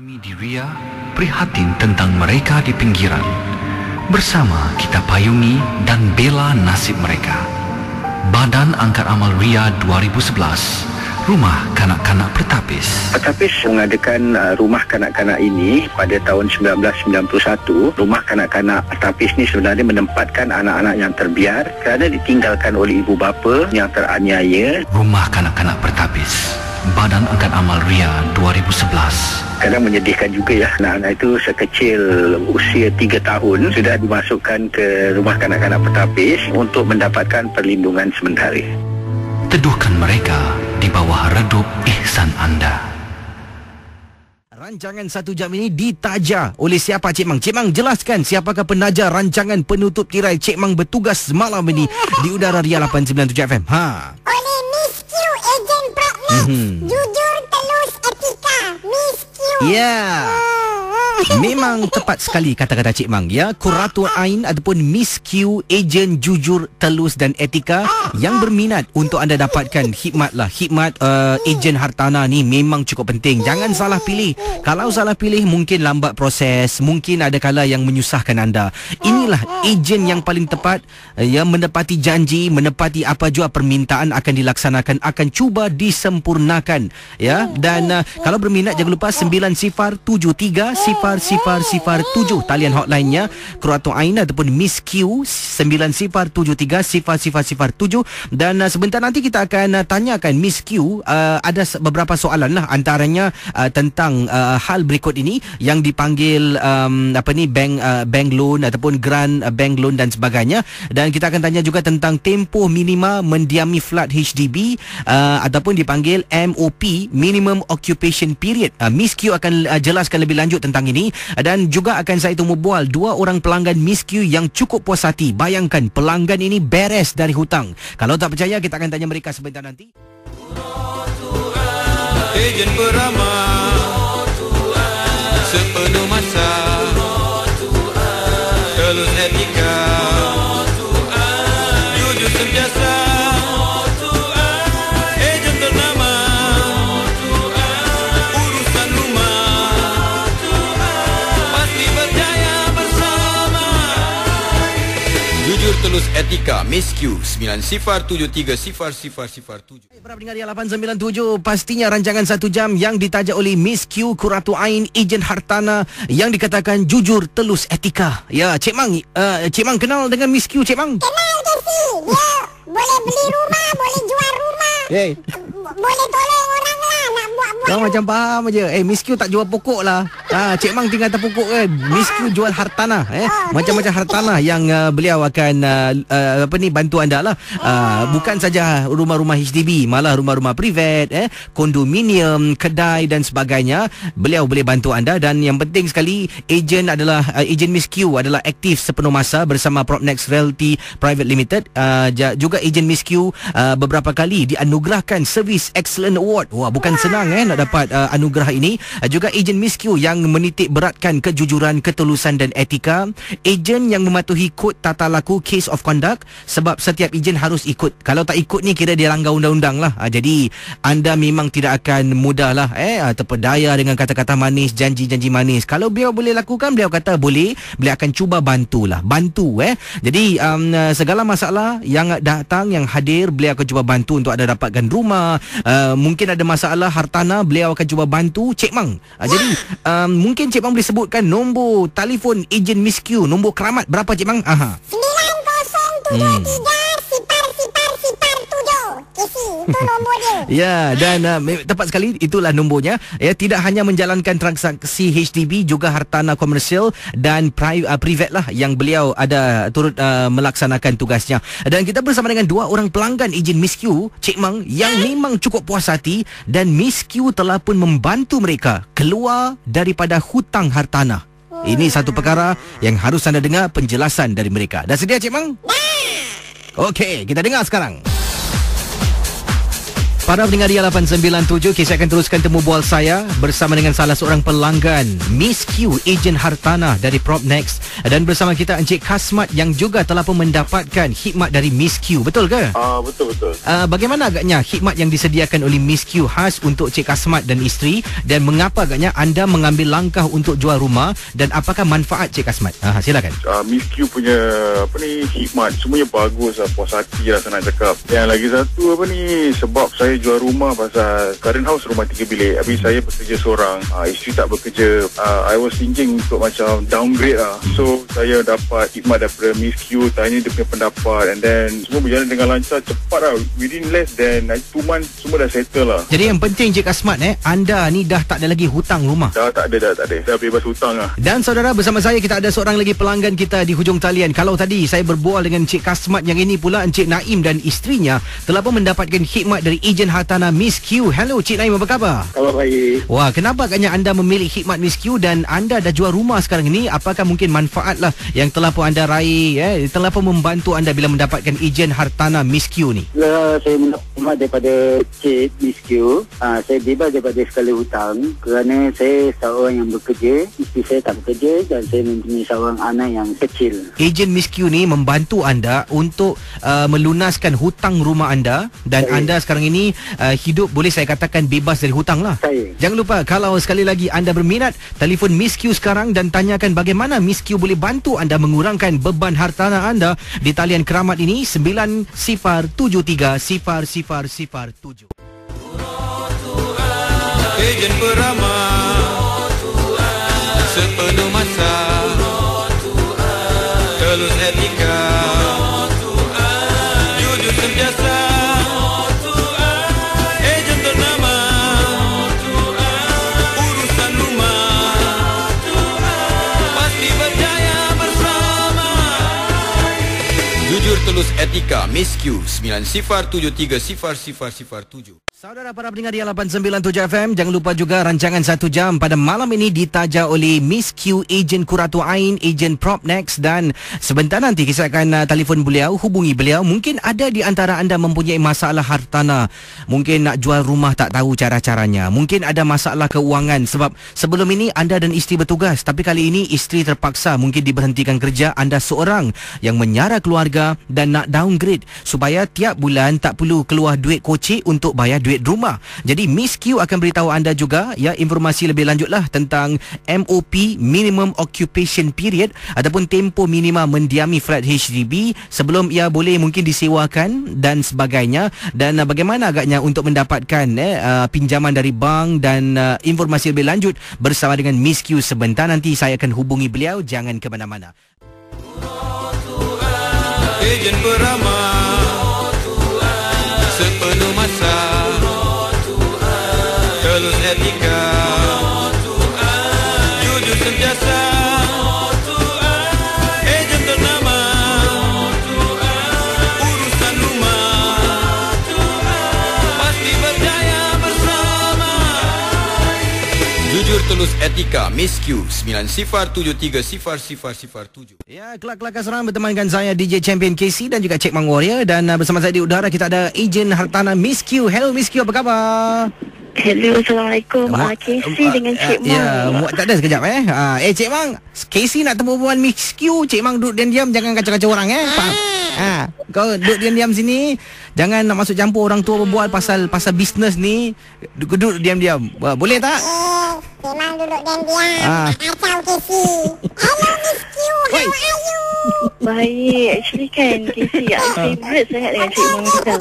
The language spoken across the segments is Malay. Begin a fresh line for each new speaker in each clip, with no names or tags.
Kami di RIA prihatin tentang mereka di pinggiran. Bersama kita payungi dan bela nasib mereka. Badan Angkat Amal RIA 2011 Rumah Kanak-Kanak Pertapis
Pertapis mengadakan uh, rumah kanak-kanak ini pada tahun 1991. Rumah kanak-kanak Pertapis ni sebenarnya menempatkan anak-anak yang terbiar kerana ditinggalkan oleh ibu bapa yang teraniaya.
Rumah Kanak-Kanak Pertapis Badan Angkat Amal RIA 2011
Kadang menyedihkan juga ya anak-anak itu sekecil usia 3 tahun sudah dimasukkan ke rumah kanak-kanak Pertapis untuk mendapatkan perlindungan sementara.
Teduhkan mereka di bawah redup ihsan anda.
Rancangan satu jam ini ditaja oleh siapa Cik Mang? Cik Mang jelaskan siapakah penaja rancangan penutup tirai Cik Mang bertugas malam ini di udara Ria 897 FM. Ha.
oleh Miss Q Agent Prognosis.
Mhm.
Jujur, telus, etika. Miss Q.
Ya. Memang tepat sekali kata-kata Cik Mang ya. Kurator Ain ataupun Miss Q Ejen Jujur Telus dan Etika yang berminat untuk anda dapatkan khidmat lah. Khidmat uh, ejen hartana ni memang cukup penting. Jangan salah pilih. Kalau salah pilih mungkin lambat proses, mungkin ada kala yang menyusahkan anda. Inilah ejen yang paling tepat uh, yang menepati janji, menepati apa jua permintaan akan dilaksanakan, akan cuba disempurnakan ya. Dan uh, kalau berminat jangan lupa 9073 sifar sifar sifar 7 talian hotline-nya. Kurator Ain ataupun Miss Q 9073 sifar sifar sifar 7 dan uh, sebentar nanti kita akan uh, tanyakan Miss Q uh, ada beberapa soalan lah antaranya uh, tentang uh, hal berikut ini yang dipanggil um, apa ni bank uh, bank loan ataupun grant uh, bank loan dan sebagainya. Dan kita akan tanya juga tentang tempoh minima mendiami flat HDB uh, ataupun dipanggil MOP minimum occupation period. Uh, Miss Q akan uh, jelaskan lebih lanjut tentang ini uh, dan juga akan saya temu bual dua orang pelanggan Miss Q yang cukup puas hati. Bayangkan pelanggan ini beres dari hutang. Kalau tak percaya kita akan tanya mereka sebentar nanti.
Ejen beramal Sepenuh masa Miss Q 9 sifar 73 sifar sifar sifar 7
Para pendengar Ria 897 Pastinya rancangan satu jam Yang ditaja oleh Miss Q Kuratu Ain Ejen Hartana Yang dikatakan jujur telus etika Ya Cik Mang uh, Cik Mang kenal dengan Miss Q Cik Mang
Kenal ke si? Dia boleh beli rumah, boleh jual rumah.
Hey
boleh tolong orang lah nak buat-buat.
Kau macam faham aja. Eh Miss Q tak jual pokok lah. Ha Cik Mang tinggal atas pokok kan. Miss Q jual hartanah eh. Macam-macam hartanah yang uh, beliau akan uh, uh, apa ni bantu anda lah. Uh, bukan saja rumah-rumah HDB, malah rumah-rumah privat eh, kondominium, kedai dan sebagainya. Beliau boleh bantu anda dan yang penting sekali ejen adalah uh, ejen Miss Q adalah aktif sepenuh masa bersama Propnex Realty Private Limited. Uh, juga ejen Miss Q uh, beberapa kali dianugerahkan Service Excellent Award. Wah bukan senang eh nak dapat uh, anugerah ini. Uh, juga ejen Miss Q yang menitik beratkan kejujuran, ketulusan dan etika. Ejen yang mematuhi kod tata laku case of conduct sebab setiap ejen harus ikut. Kalau tak ikut ni kira dia langgar undang-undang lah. Uh, jadi anda memang tidak akan mudah lah eh uh, terpedaya dengan kata-kata manis, janji-janji manis. Kalau beliau boleh lakukan, beliau kata boleh, beliau akan cuba bantulah. Bantu eh. Jadi um, uh, segala masalah yang datang yang hadir beliau akan cuba bantu untuk anda dapatkan rumah. Uh, mungkin ada masalah hartana beliau akan cuba bantu Cik Mang. Uh, jadi um, mungkin Cik Mang boleh sebutkan nombor telefon ejen Miss Q, nombor keramat berapa Cik Mang? Aha.
9073 sipar nombor dia.
Ya dan uh, tepat sekali itulah nombornya ya tidak hanya menjalankan transaksi HDB juga hartanah komersial dan pri, uh, private lah yang beliau ada turut uh, melaksanakan tugasnya dan kita bersama dengan dua orang pelanggan ejen Miss Q Cik Mang yang memang cukup puas hati dan Miss Q telah pun membantu mereka keluar daripada hutang hartanah ini satu perkara yang harus anda dengar penjelasan dari mereka. Dah sedia Cik Mang? Okey, kita dengar sekarang. Para pendengar Ria 897 Kisah akan teruskan temu bual saya Bersama dengan salah seorang pelanggan Miss Q Ejen Hartanah Dari Propnex Dan bersama kita Encik Kasmat Yang juga telah pun mendapatkan Khidmat dari Miss Q Betul ke?
Ah betul betul.
Uh, bagaimana agaknya khidmat yang disediakan oleh Miss Q khas untuk Cik Kasmat dan isteri dan mengapa agaknya anda mengambil langkah untuk jual rumah dan apakah manfaat Cik Kasmat? Ah silakan.
Uh, Miss Q punya apa ni khidmat semuanya bagus lah puas hati lah senang cakap. Yang lagi satu apa ni sebab saya jual rumah pasal current house rumah tiga bilik. Habis saya bekerja seorang. Uh, isteri tak bekerja. Uh, I was thinking untuk macam downgrade lah. So saya dapat khidmat daripada Miss Q tanya dia punya pendapat and then semua berjalan dengan lancar cepat lah. Within less than like, two months semua dah settle lah.
Jadi yang penting Cik Kasmat eh anda ni dah tak ada lagi hutang rumah.
Dah tak ada dah tak ada. Dah bebas hutang lah.
Dan saudara bersama saya kita ada seorang lagi pelanggan kita di hujung talian. Kalau tadi saya berbual dengan Encik Kasmat yang ini pula Encik Naim dan isterinya telah pun mendapatkan khidmat dari ejen hartanah Miss Q. Hello Cik Naim apa khabar?
Kalau baik.
Wah, kenapa agaknya anda memilih khidmat Miss Q dan anda dah jual rumah sekarang ini? Apakah mungkin manfaat lah yang telah pun anda raih, eh, telah pun membantu anda bila mendapatkan ejen hartanah Miss Q ni?
Bila saya mendapat khidmat daripada Cik Miss Q, uh, saya bebas daripada segala hutang kerana saya seorang yang bekerja, isteri saya tak bekerja dan saya mempunyai seorang anak yang kecil.
Ejen Miss Q ni membantu anda untuk uh, melunaskan hutang rumah anda dan
Saya.
anda sekarang ini uh, hidup boleh saya katakan bebas dari hutang lah.
Saya.
Jangan lupa kalau sekali lagi anda berminat telefon Miss Q sekarang dan tanyakan bagaimana Miss Q boleh bantu anda mengurangkan beban hartanah anda di talian keramat ini 90730007.
Ejen beramal etika Miss Q 9073 sifar sifar sifar 7
Saudara para pendengar di 897 FM, jangan lupa juga rancangan satu jam pada malam ini ditaja oleh Miss Q, ejen Kuratu Ain, ejen Propnex dan sebentar nanti kita akan uh, telefon beliau, hubungi beliau. Mungkin ada di antara anda mempunyai masalah hartanah, mungkin nak jual rumah tak tahu cara-caranya, mungkin ada masalah keuangan sebab sebelum ini anda dan isteri bertugas. Tapi kali ini isteri terpaksa mungkin diberhentikan kerja, anda seorang yang menyara keluarga dan nak downgrade supaya tiap bulan tak perlu keluar duit kocek untuk bayar duit rumah. Jadi Miss Q akan beritahu anda juga ya informasi lebih lanjutlah tentang MOP minimum occupation period ataupun tempoh minima mendiami flat HDB sebelum ia boleh mungkin disewakan dan sebagainya dan uh, bagaimana agaknya untuk mendapatkan eh, uh, pinjaman dari bank dan uh, informasi lebih lanjut bersama dengan Miss Q sebentar nanti saya akan hubungi beliau jangan ke mana-mana.
Ejen beramal Telus etika Miss Q 9073 sifar sifar sifar 7
Ya, kelak-kelak seram bertemankan saya DJ Champion KC dan juga Cik Mang Warrior dan uh, bersama saya di udara kita ada ejen hartanah Miss Q. Hello Miss Q, apa khabar?
Hello, Assalamualaikum.
Muak-
Uh, Casey
uh,
dengan
uh,
Cik Mang.
Ya, muak tak ada sekejap eh. Uh, eh Cik Mang, Casey nak temu perempuan Miss Q. Cik Mang duduk diam-diam jangan kacau-kacau orang eh. Faham? Ha, kau duduk diam-diam sini. Jangan nak masuk campur orang tua berbual pasal pasal bisnes ni. Duduk, duduk diam-diam. Uh, boleh tak?
Eh, memang duduk diam-diam.
Ah.
Kacau Casey. Hello Miss Q, how
Oi.
are you?
Baik, actually kan Casey, I favourite sangat dengan Cik tau.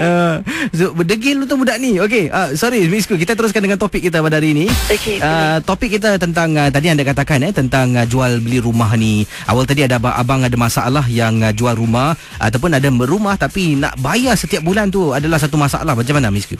Uh, so, berdegil tu budak ni. Okey, uh, sorry Miss Q. Kita teruskan dengan topik kita pada hari ini.
Okey,
Uh, topik kita tentang uh, tadi anda katakan eh tentang uh, jual beli rumah ni. Awal tadi ada abang, abang ada masalah yang uh, jual rumah ataupun ada rumah tapi nak bayar setiap bulan tu adalah satu masalah. Macam mana Miss Q?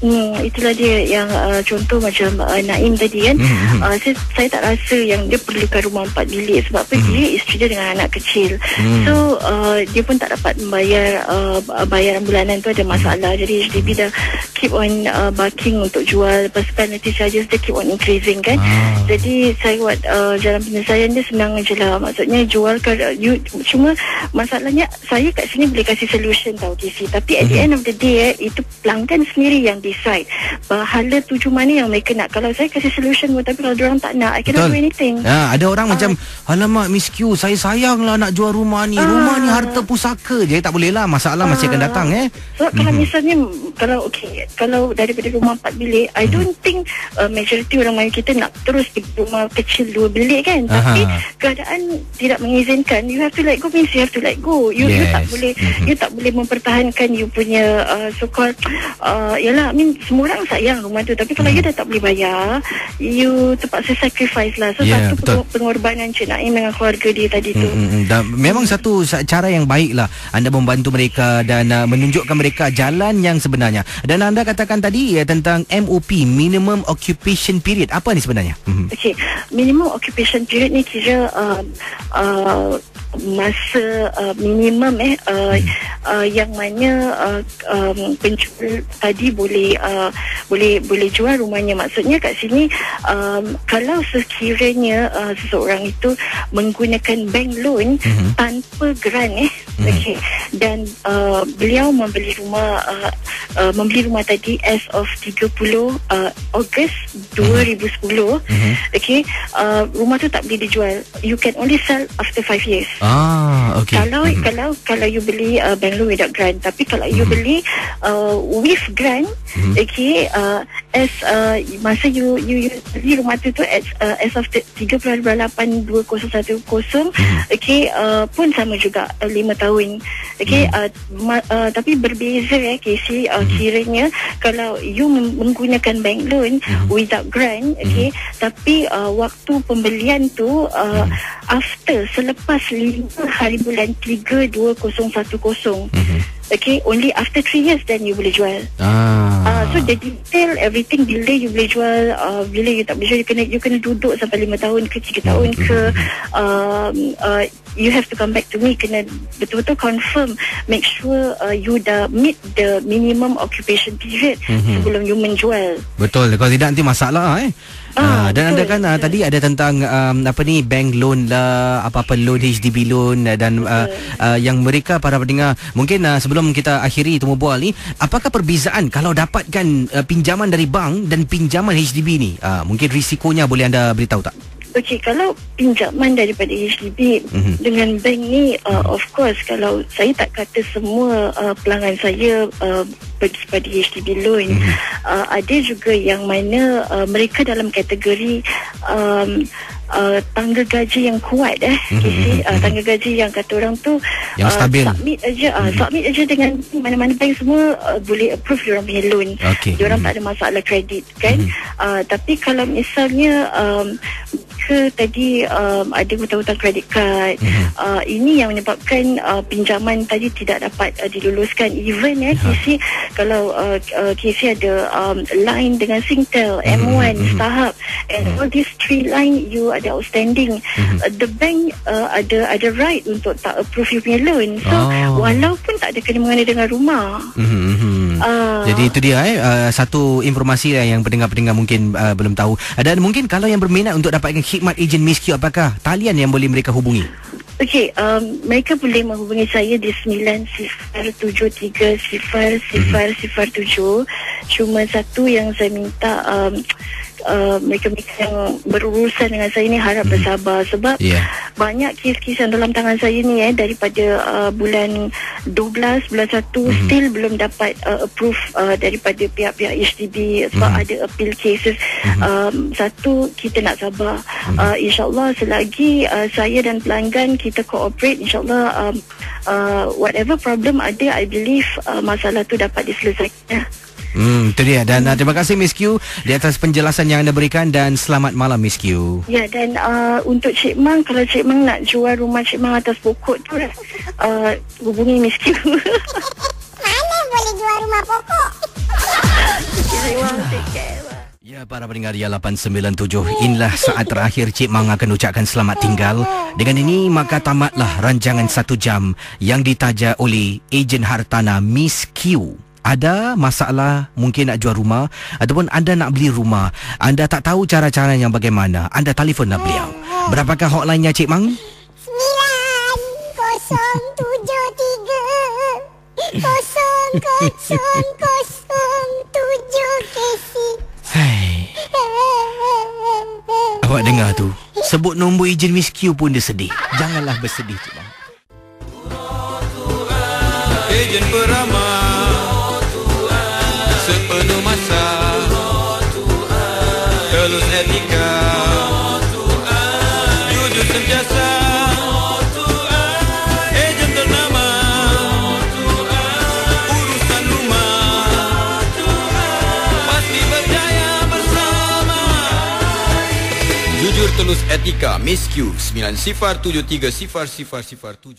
Hmm, itulah dia yang uh, contoh macam uh, Naim tadi kan.
Hmm, hmm.
Uh, saya, saya tak rasa yang dia perlukan rumah empat bilik sebab apa dia isteri dia dengan anak kecil.
Hmm.
So uh, dia pun tak dapat membayar uh, bayaran bulanan tu ada masalah. Jadi HDB dah keep on uh, barking untuk jual. Lepas penalty charges dia keep on increasing kan?
Ah.
jadi saya buat uh, jalan penyelesaian dia senang je lah. Maksudnya jual ke you, cuma masalahnya saya kat sini boleh kasih solution tau KC tapi at the
Mhm.
end of the day eh, itu pelanggan sendiri yang decide bahala tuju mana yang mereka nak. Kalau saya kasih solution pun tapi kalau orang tak nak I cannot do anything.
Ha, ada orang
Ah.
macam Alamak Miss Q Saya sayang lah nak jual rumah ni. Rumah ni harta pusaka je. Tak boleh lah. Masalah masih akan datang eh
So mm-hmm. kalau misalnya kalau okey kalau daripada rumah empat bilik I don't think uh, majority orang Melayu kita nak terus pergi rumah kecil dua bilik kan
Aha.
tapi keadaan tidak mengizinkan you have to let go means you have to let go you you tak
Yes.
boleh
Mhm.
you tak boleh mempertahankan you punya uh, so called uh, yalah I mean semua orang sayang rumah tu tapi kalau you dah tak boleh bayar you terpaksa sacrifice lah so
Yeah,
satu
betul.
pengor- pengorbanan Cik Naim dengan keluarga dia tadi tu
Mm, mm, mm. Dan memang satu sa- cara yang baik lah Anda membantu mereka Dan uh, menunjukkan mereka Jalan yang sebenarnya Dan anda katakan tadi ya, Tentang MOP Minimum Occupation Period Apa ni sebenarnya? Mhm.
Okey, minimum occupation period ni kira uh, uh, masa uh, minimum eh uh, uh, yang mana uh, um, penjual tadi boleh uh, boleh boleh jual rumahnya. Maksudnya kat sini um, kalau sekiranya uh, seseorang itu menggunakan bank loan
Mhm.
tanpa grant eh okey dan uh, beliau membeli rumah uh, uh, membeli rumah tadi as of 30 uh, Ogos 2010
Mhm.
okey uh, rumah tu tak boleh dijual. You can only sell after 5 years
Ah, okey.
kalau
Mhm.
kalau kalau you beli uh, bank loan without grant tapi kalau you beli uh, with grant
Mhm.
okey uh, as uh, masa you you, you beli rumah tu tu as, uh, as of 30.82010 okey uh, pun sama juga uh, 5 tahun okey uh, ma- uh, tapi berbeza eh KC uh, kiranya kalau you menggunakan bank loan without grant okey tapi uh, waktu pembelian tu uh, after selepas 5 hari bulan 3 2010 okay only after 3 years then you boleh jual.
Ah.
Uh, so the detail everything bila you boleh jual uh, bila you tak boleh jual you kena you kena duduk sampai 5 tahun ke 3 tahun ke. Um, uh, you have to come back to me. Kena betul-betul confirm make sure uh, you dah meet the minimum occupation period sebelum you menjual.
Betul. Kalau tidak nanti masalah eh. Ah,
Ah,
dan anda
betul,
kan ah,
betul.
tadi ada tentang um, apa ni bank loan lah apa-apa loan HDB loan uh, dan uh, uh, yang mereka para pendengar mungkin uh, sebelum kita akhiri temu bual ni apakah perbezaan kalau dapatkan uh, pinjaman dari bank dan pinjaman HDB ni? Uh, mungkin risikonya boleh anda beritahu tak
Okey, kalau pinjaman daripada HDB
Mhm.
dengan bank ni, uh, of course, kalau saya tak kata semua uh, pelanggan saya uh, pergi pada HDB loan, uh, ada juga yang mana uh, mereka dalam kategori um, uh, tangga gaji yang kuat eh, KC, uh, tangga gaji yang kata orang tu
Yang
uh,
stabil.
submit aja, uh, submit aja dengan mana-mana bank semua uh, boleh approve diorang punya loan.
Okey.
Diorang tak ada masalah kredit kan. Uh, tapi kalau misalnya um, ke tadi um, ada hutang-hutang kredit card. Uh, ini yang menyebabkan uh, pinjaman tadi tidak dapat uh, diluluskan. Even ya KC kalau uh, uh, KC ada um, line dengan Singtel M1 Starhub and all these three line you ada outstanding. Uh, the bank uh, ada ada right untuk tak approve you punya loan. So
Oh.
walaupun tak ada kena mengena dengan rumah.
Mhm,
Ah.
Jadi itu dia eh uh, satu informasi lah yang pendengar-pendengar mungkin uh, belum tahu dan mungkin kalau yang berminat untuk dapatkan khidmat ejen Miss Q apakah talian yang boleh mereka hubungi
Okey, um, mereka boleh menghubungi saya di 9073000007. Cuma satu yang saya minta um, uh, mereka-mereka yang berurusan dengan saya ni harap bersabar. Sebab
Ya.
banyak kes-kes yang dalam tangan saya ni eh daripada uh, bulan 12 bulan 1 still belum dapat uh, approve uh, daripada pihak-pihak HDB sebab ada appeal cases. Um, satu kita nak sabar. Uh, insyaallah selagi uh, saya dan pelanggan kita cooperate insyaallah um, uh, whatever problem ada I believe uh, masalah tu dapat diselesaikan.
Hmm, itu dia. Dan uh, terima kasih Miss Q di atas penjelasan yang anda berikan dan selamat malam Miss Q.
Ya dan uh, untuk Cik Mang kalau Cik Mang nak jual rumah Cik Mang atas pokok tu uh, hubungi Miss Q.
Mana boleh jual rumah pokok?
Ya, para pendengar Ria 897, inilah saat terakhir Cik Mang akan ucapkan selamat tinggal. Dengan ini, maka tamatlah rancangan satu jam yang ditaja oleh ejen hartana Miss Q. Ada masalah mungkin nak jual rumah ataupun anda nak beli rumah. Anda tak tahu cara-cara yang bagaimana. Anda telefonlah beliau. Berapakah hotline-nya Cik Mang?
Sembilan kosong tujuh tiga kosong kosong kosong tujuh kesi.
Hai, awak dengar tu. Sebut nombor ejen Miss Q pun dia sedih. Janganlah bersedih Cik Mang.
Ejen beramal Etika Miss Q 9 sifar 73 sifar sifar sifar 7